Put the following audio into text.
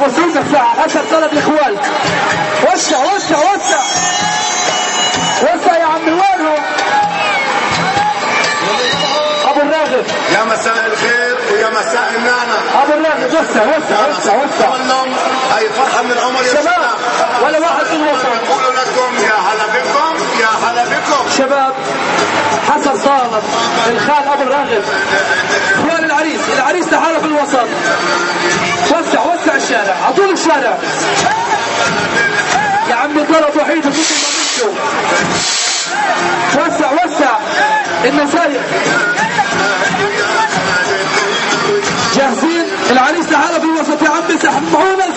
وصلنا الساحه حسب طلب الاخوان وسع وسع وسع. وسع يا عمي وينهم أبو الراغب يا مساء الخير ويا مساء النعنع أبو الراغب وسع وسع وسع وسع. هاي فرحة من العمر يا شباب ولا واحد من الوسط نقول لكم يا هلا بكم يا هلا بكم. شباب حسن طالب الخال أبو الراغب العريس العريس تعال في الوسط. وسع وسع الشارع. على طول الشارع. يا عمي طلب وحيد بدكم وسع وسع. النسايق جاهزين؟ العريس تعال في الوسط. يا عمي سمعونا